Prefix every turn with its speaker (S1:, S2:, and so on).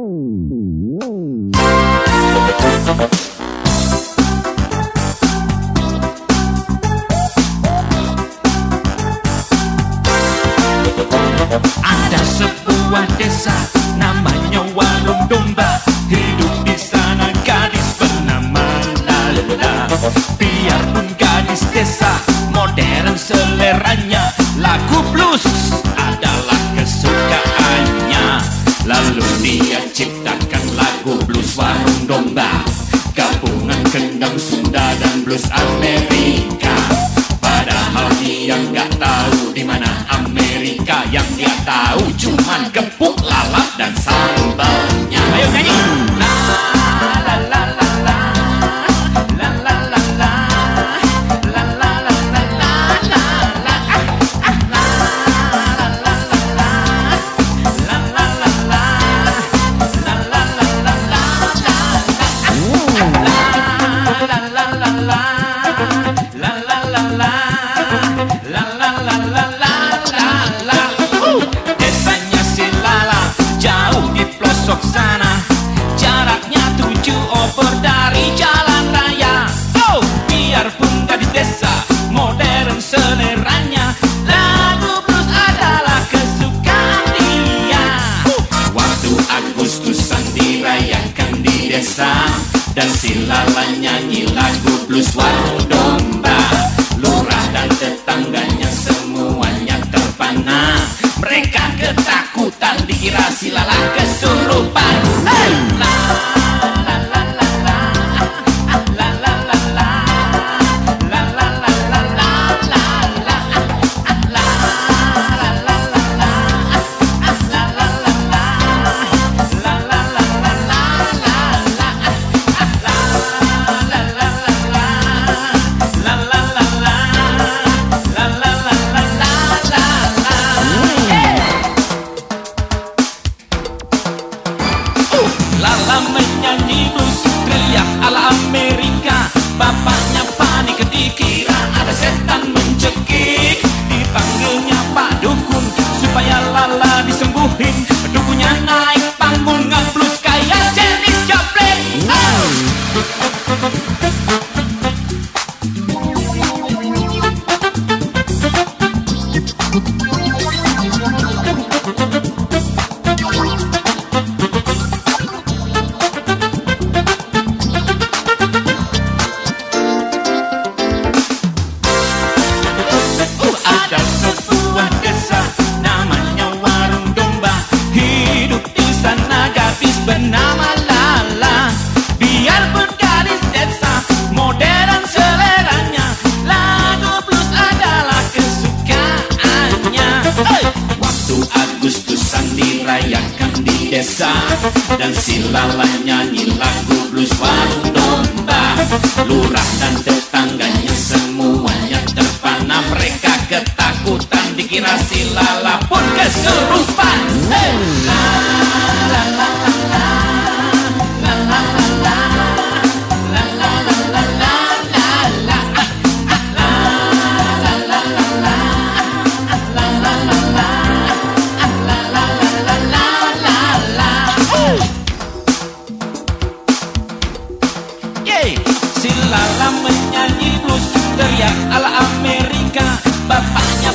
S1: Ada sebuah desa namanya Warung Domba. Hidup di sana gadis bernama Lalula domba Gabungan kendang Sunda dan blues Amerika Padahal dia nggak tahu di mana Amerika Yang dia tahu cuman gepuk, lalap dan sang. dan silala nyanyi lagu blues warung domba Lurah dan tetangganya semuanya terpana. Mereka ketakutan dikira silala kesurupan. Lala menyanyi blues Teriak ala Amerika. Bapaknya panik ketika ada setan mencekik desa Dan silalah nyanyi lagu blues warung domba Lurah dan tetangganya semuanya terpana. Mereka ketakutan dikira silalah pun keseru. Boy Si menyanyi blues Teriak ala Amerika. Bapaknya